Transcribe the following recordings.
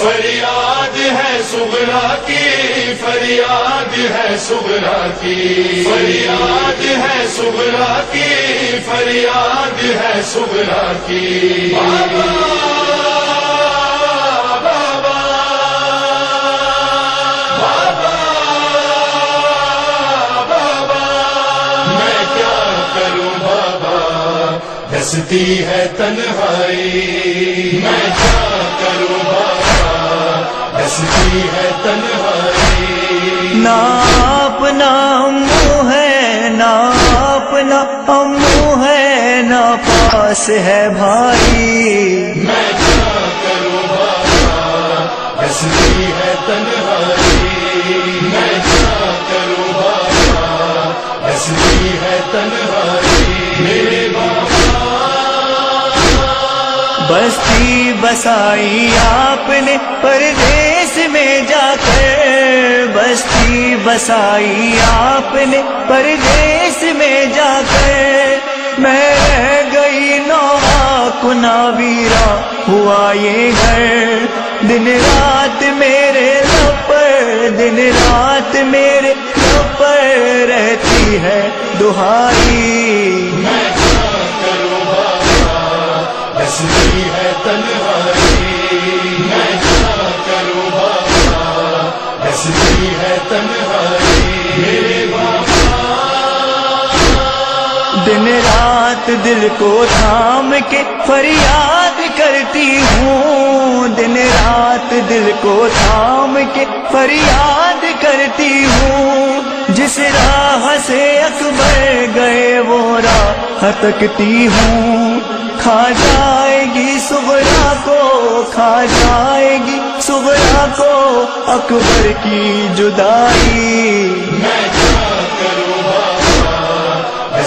फरियाद है सुगरा की, फरियाद है सुगरा की। फरियाद है सुगरा की, फरियाद है सुगरा की। बाबा? दसती है तन्हाई। मैं क्या करूँ, बाबा? है तन्हाई। ना अपना अम्मू है ना अपना अम्मू है ना पास है भाई। मैं क्या करूँ बाबा हंसती है तन्हाई। मैं क्या करूँ बाबा हंसती है तन्हाई। मेरे बस्ती बसाई आपने परदेश में जाकर बस्ती बसाई आपने, परदेश में जाकर मैं रह गई नौहा कुना वीरा हुआ ये घर, दिन रात मेरे लपर दिन रात मेरे लपर रहती है दुहाई। मैं क्या करूँ बाबा हंसती है तन्हाई। दिल को थाम के फरियाद करती हूँ। दिन रात दिल को थाम के फरियाद करती हूँ। जिस राह से अकबर गए वो राह हटकती हूँ। खा जाएगी सुगरा को, खा जाएगी सुगरा को अकबर की जुदाई।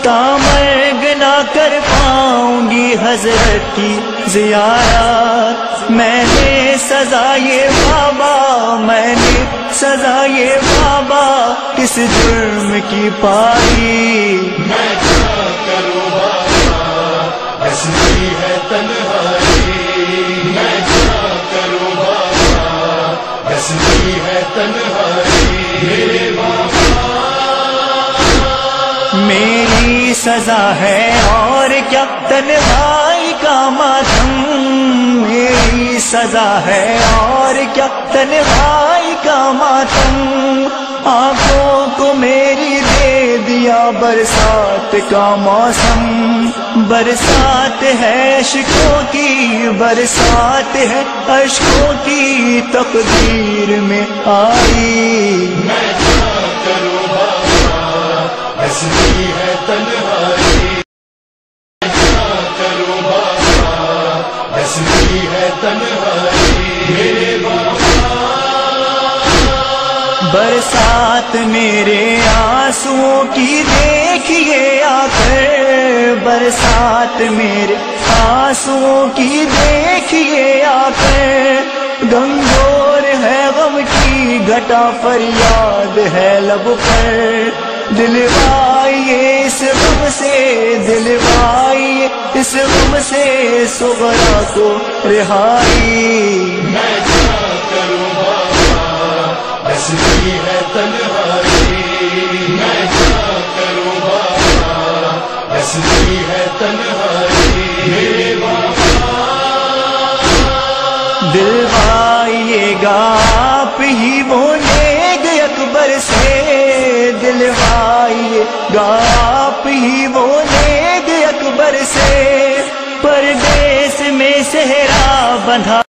फुरफात तामर्ग ना कर पाऊँगी हज़रत की जियारत। मैंने सजा ये बाबा, मैंने सजा ये बाबा किस जुर्म की पाई है तन्हाई। मैं क्या करूँ बाबा? हंसती तन्हाई। सजा है और क्या तन्हाई का मातम मेरी सजा है और क्या तन्हाई का मातम आँखों को मेरी दे दिया बरसात का मौसम। बरसात है अशकों की, बरसात है अशकों की तकदीर में आई। मैं क्या करूँ है तन्हाई बरसात मेरे आंसुओं की देखिए आकर बरसात मेरे आंसुओं की देखिए आकर गंगोर है गम की घटा फरियाद है लब पर। दिलवाइए इस गम से दिलवाइए इस गम से, सुगरा को रिहाई। मैं क्या करूँ? हंसती है है ही बोलेंगे अकबर से। दिलवाइएगा आप ही बोलेंगे अकबर से। परदेश में सहरा बंधा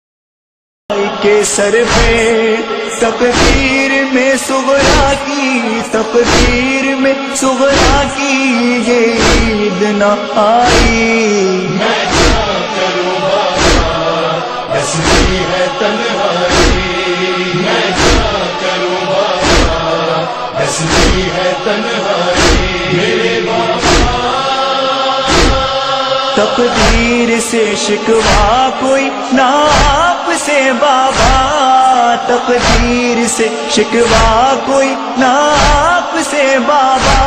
के सर पे। तकदीर में सुगरा की, तकदीर में सुगरा की, ये ईद न आई। है है तकदीर से शिकवा कोई ना आपसे बाबा। तकदीर से शिकवा कोई ना आपसे बाबा।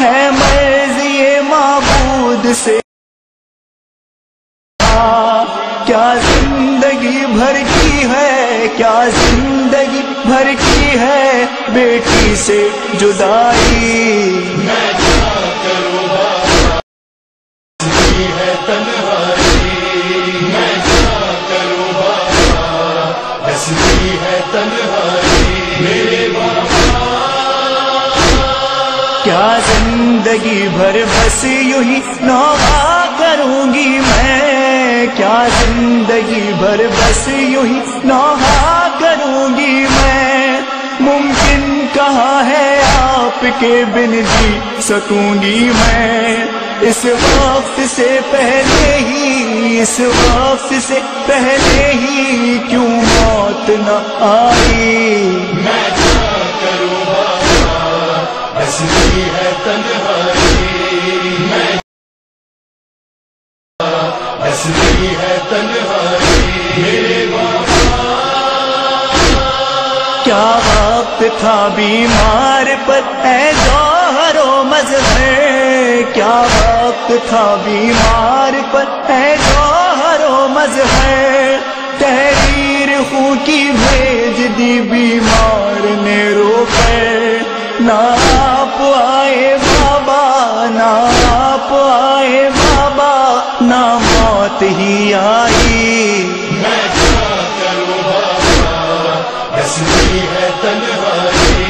है मर्ज़ी माबूद से। क्या ज़िंदगी भर की है, क्या ज़िंदगी भर की है, बेटी से जुदाई। क्या ज़िंदगी भर बस यू ही नौहा करूँगी मैं? क्या ज़िंदगी भर बस यू ही नौहा करूँगी मैं? मुमकिन कहाँ है आपके बिन जी सकूँगी मैं? इस वक्त से पहले ही, इस वक्त से पहले ही क्यों मौत न आई? मैं क्या करूँ बाबा है तन्हाई। मैं हंसती है तन्हाई। मेरे क्या वक्त था बीमार पर? है जौहरो मजहर। क्या वक्त था बीमार पर? है जौहरो मजहर तहरीर खूं की भेज दी बीमार ने रोकर ना आप आए बाबा, ना आप आए बाबा, ना मौत ही आई। है तन्हाई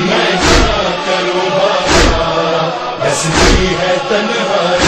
मैं क्या बाबा? है तन्हाई।